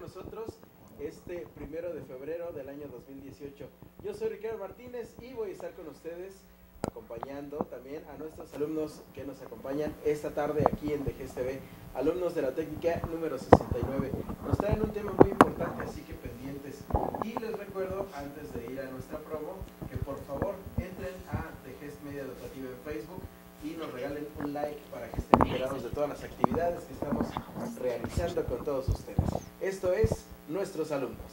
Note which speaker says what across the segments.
Speaker 1: nosotros este primero de febrero del año 2018. Yo soy Ricardo Martínez y voy a estar con ustedes acompañando también a nuestros alumnos que nos acompañan esta tarde aquí en DGSTV, alumnos de la técnica número 69. Nos traen un tema muy importante, así que pendientes. Y les recuerdo, antes de ir a nuestra promo, que por favor entren a DGS Media Educativa en Facebook y nos regalen un like para que estén enterados de todas las actividades que estamos realizando con todos ustedes. Esto es Nuestros Alumnos.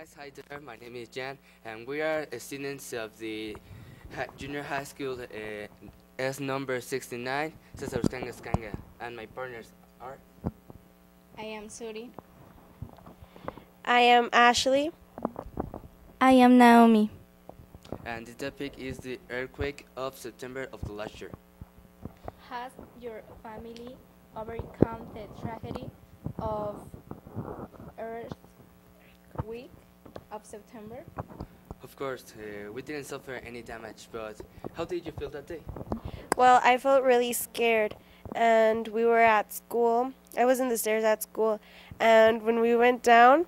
Speaker 2: Guys, hi there. My name is Jan, and we are students of the junior high school uh, S number 69, Cesar Skanga Skanga, and my partners are.
Speaker 3: I am Suri.
Speaker 4: I am Ashley.
Speaker 5: I am Naomi.
Speaker 2: And the topic is the earthquake of September of the last year.
Speaker 3: Has your family overcome the tragedy of Earth week of September?
Speaker 2: Of course, uh, we didn't suffer any damage, but how did you feel that day?
Speaker 4: Well, I felt really scared, and we were at school. I was in the stairs at school, and when we went down,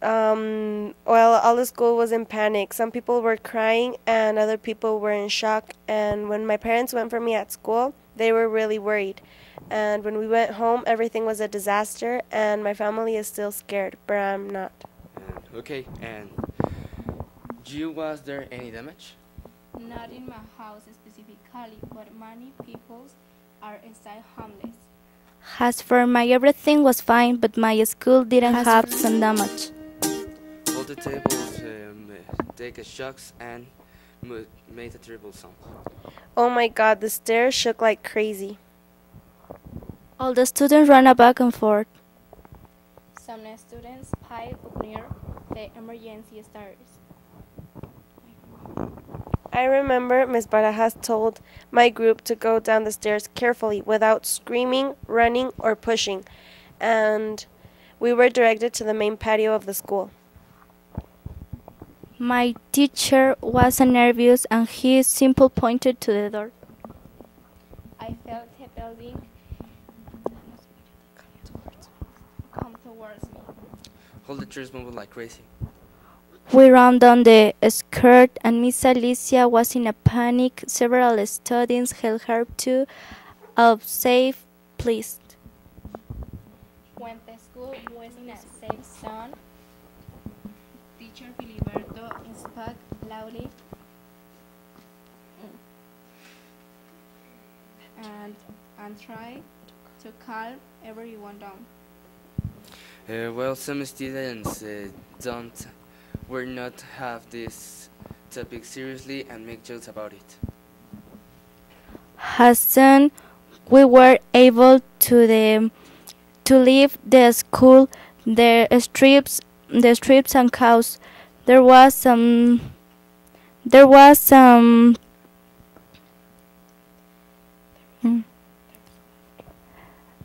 Speaker 4: um, well, all the school was in panic. Some people were crying, and other people were in shock. And when my parents went for me at school, they were really worried. And when we went home, everything was a disaster, and my family is still scared, but I'm not.
Speaker 2: Okay, and you was there any damage?
Speaker 3: Not in my house specifically, but many people are inside homeless.
Speaker 5: As for my everything was fine, but my school didn't Has have some damage.
Speaker 2: All the tables um, take a shocks and made a terrible sound.
Speaker 4: Oh my god, the stairs shook like crazy.
Speaker 5: All the students ran back and forth.
Speaker 3: Some students piled up near the emergency stairs.
Speaker 4: I remember Miss Barajas told my group to go down the stairs carefully without screaming, running, or pushing, and we were directed to the main patio of the school.
Speaker 5: My teacher was nervous and he simply pointed to the door.
Speaker 3: I felt the building
Speaker 2: All the trees moved like crazy.
Speaker 5: We ran down the skirt and Miss Alicia was in a panic. Several students held her to a safe place.
Speaker 3: When the school was in a safe zone, teacher Filiberto spoke loudly and, and tried to calm everyone down.
Speaker 2: Uh, well, some students uh, don't will not have this topic seriously and make jokes about it.
Speaker 5: As soon we were able to the to leave the school, the strips, the strips and cows, there was some, there was some.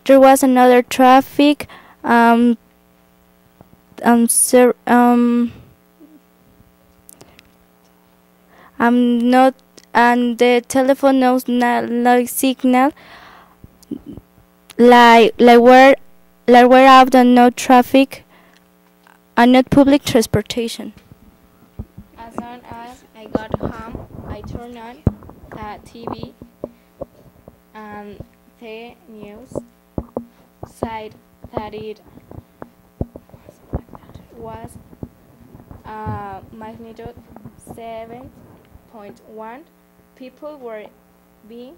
Speaker 5: there was another traffic. Um, um, sir, um, I'm not, and the telephone knows like signal. Like like where like where out and no traffic, and not public transportation.
Speaker 3: As soon as I got home, I turned on the TV and the news said that it was uh, magnitude 7.1. People were being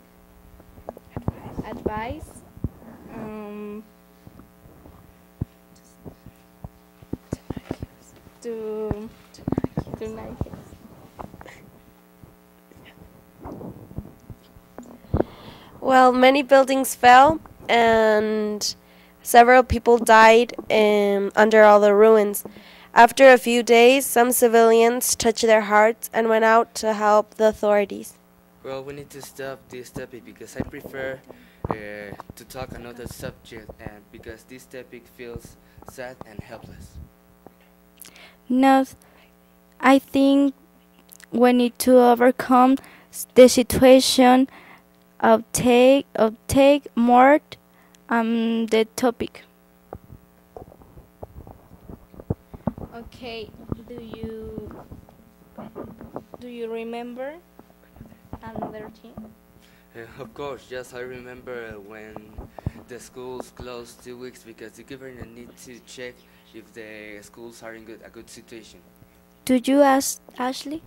Speaker 3: advised um, to to
Speaker 4: Well, many buildings fell and several people died um, under all the ruins. After a few days, some civilians touched their hearts and went out to help the authorities.
Speaker 2: Well, we need to stop this topic because I prefer uh, to talk another subject and because this topic feels sad and helpless.
Speaker 5: No, I think we need to overcome the situation of take of take more um the topic.
Speaker 3: Okay, do you do you remember another thing?
Speaker 2: Uh, of course, yes, I remember when the schools closed two weeks because the government need to check if the schools are in good, a good situation.
Speaker 5: Do you ask Ashley?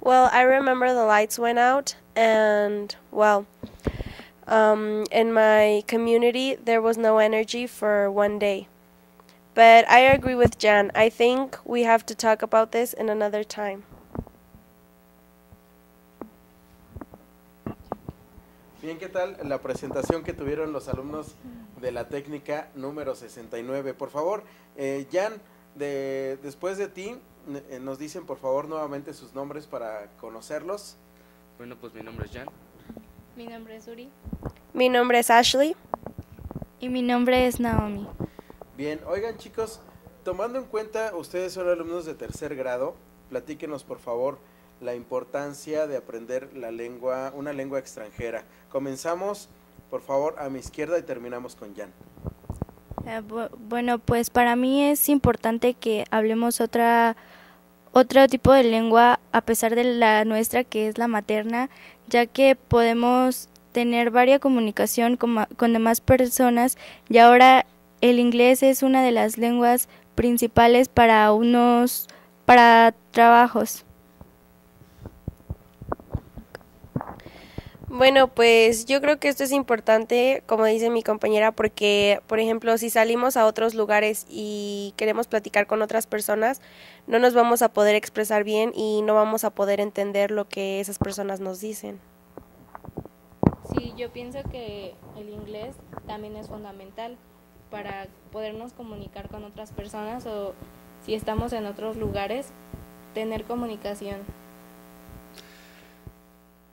Speaker 4: Well, I remember the lights went out, and well, um, in my community, there was no energy for one day. But I agree with Jan. I think we have to talk about this in another time.
Speaker 1: Bien, ¿qué tal la presentación que tuvieron los alumnos de la técnica número 69? Por favor, eh, Jan, de, después de ti, eh, nos dicen por favor nuevamente sus nombres para conocerlos.
Speaker 2: Bueno, pues mi nombre es Jan.
Speaker 3: Mi nombre es Uri.
Speaker 4: Mi nombre es Ashley.
Speaker 5: Y mi nombre es Naomi.
Speaker 1: Bien, oigan chicos, tomando en cuenta ustedes son alumnos de tercer grado, platíquenos por favor la importancia de aprender la lengua, una lengua extranjera. Comenzamos, por favor, a mi izquierda y terminamos con Jan.
Speaker 5: Eh, bu- bueno, pues para mí es importante que hablemos otra otro tipo de lengua a pesar de la nuestra que es la materna, ya que podemos tener varia comunicación con, con demás personas y ahora el inglés es una de las lenguas principales para unos para trabajos.
Speaker 4: Bueno, pues yo creo que esto es importante, como dice mi compañera, porque, por ejemplo, si salimos a otros lugares y queremos platicar con otras personas, no nos vamos a poder expresar bien y no vamos a poder entender lo que esas personas nos dicen.
Speaker 3: Sí, yo pienso que el inglés también es fundamental para podernos comunicar con otras personas o si estamos en otros lugares, tener comunicación.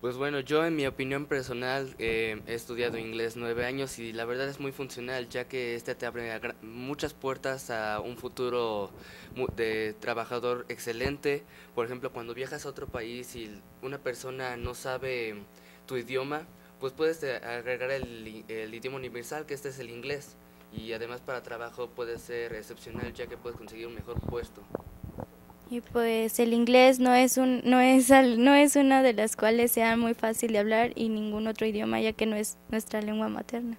Speaker 2: Pues bueno, yo en mi opinión personal eh, he estudiado inglés nueve años y la verdad es muy funcional ya que este te abre muchas puertas a un futuro de trabajador excelente. Por ejemplo, cuando viajas a otro país y una persona no sabe tu idioma, pues puedes eh, agregar el, el idioma universal que este es el inglés y además para trabajo puede ser excepcional ya que puedes conseguir un mejor puesto.
Speaker 5: Y pues el inglés no es un no es no es una de las cuales sea muy fácil de hablar y ningún otro idioma ya que no es nuestra lengua materna.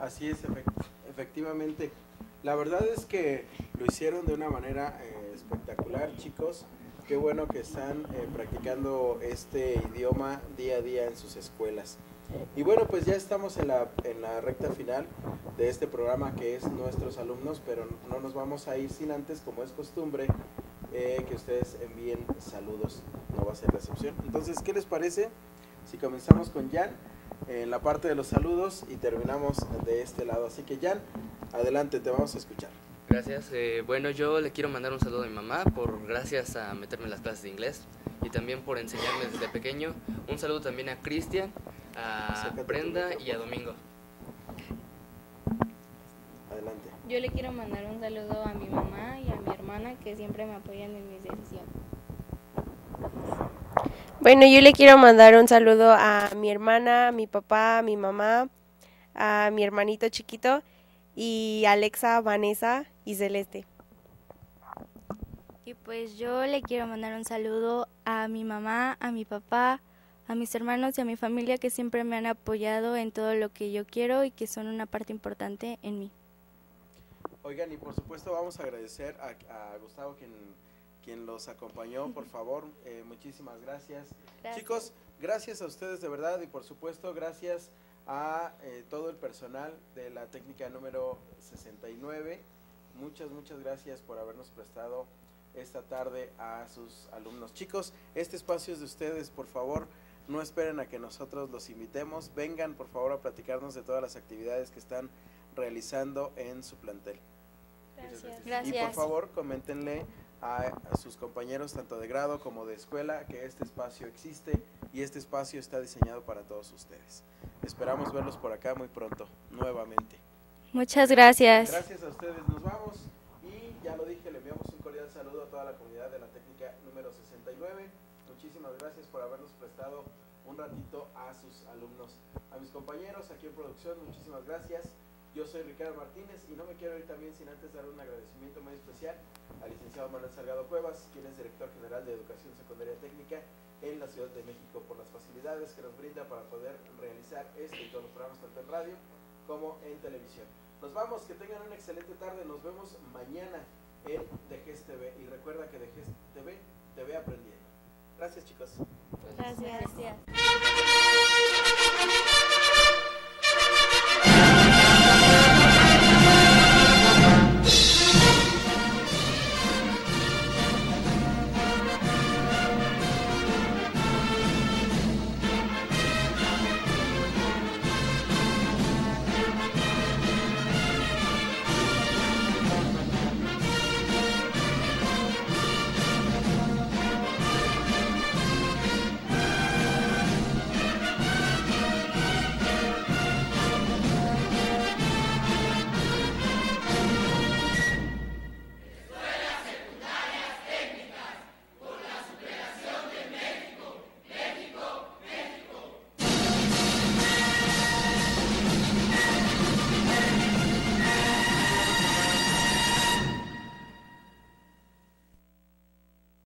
Speaker 1: Así es, efect- efectivamente. La verdad es que lo hicieron de una manera eh, espectacular, chicos. Qué bueno que están eh, practicando este idioma día a día en sus escuelas. Y bueno, pues ya estamos en la, en la recta final de este programa que es nuestros alumnos, pero no nos vamos a ir sin antes, como es costumbre, eh, que ustedes envíen saludos. No va a ser la excepción. Entonces, ¿qué les parece si comenzamos con Jan? en la parte de los saludos y terminamos de este lado. Así que Jan, adelante, te vamos a escuchar.
Speaker 2: Gracias. eh, bueno, yo le quiero mandar un saludo a mi mamá por gracias a meterme en las clases de inglés y también por enseñarme desde pequeño. Un saludo también a Cristian, a
Speaker 1: Acércate,
Speaker 2: Brenda y a Domingo.
Speaker 3: Yo le quiero mandar un saludo a mi mamá y a hermana que siempre me apoyan en mis decisiones.
Speaker 4: Bueno, yo le quiero mandar un saludo a mi hermana, a mi papá, a mi mamá, a mi hermanito chiquito y Alexa, Vanessa y Celeste.
Speaker 5: Y pues yo le quiero mandar un saludo a mi mamá, a mi papá, a mis hermanos y a mi familia que siempre me han apoyado en todo lo que yo quiero y que son una parte importante en mí.
Speaker 1: Oigan, y por supuesto vamos a agradecer a, a Gustavo quien, quien los acompañó, por favor, eh, muchísimas gracias.
Speaker 3: Gracias.
Speaker 1: Chicos, gracias a ustedes de verdad y por supuesto gracias a eh, todo el personal de la técnica número 69. Muchas, muchas gracias por habernos prestado esta tarde a sus alumnos. Chicos, este espacio es de ustedes, por favor, no esperen a que nosotros los invitemos, vengan por favor a platicarnos de todas las actividades que están realizando en su plantel.
Speaker 3: Gracias.
Speaker 1: Y por
Speaker 5: Gracias.
Speaker 1: favor, coméntenle a, a sus compañeros tanto de grado como de escuela que este espacio existe y este espacio está diseñado para todos ustedes. Esperamos verlos por acá muy pronto, nuevamente.
Speaker 5: Muchas gracias.
Speaker 1: Gracias a ustedes, nos vamos y ya lo dije, le enviamos un cordial saludo a toda la comunidad de la técnica número 69. Muchísimas gracias por habernos prestado un ratito a sus alumnos. A mis compañeros aquí en producción, muchísimas gracias. Yo soy Ricardo Martínez y no me quiero ir también sin antes dar un agradecimiento muy especial al licenciado Manuel Salgado Cuevas, quien es director general de Educación Secundaria Técnica en la Ciudad de México, por las facilidades que nos brinda para poder realizar este y todos los programas tanto en radio como en televisión. Nos vamos, que tengan una excelente tarde, nos vemos mañana en Dejes TV y recuerda que Dejes TV te ve aprendiendo. Gracias chicos.
Speaker 3: Gracias.
Speaker 5: Gracias.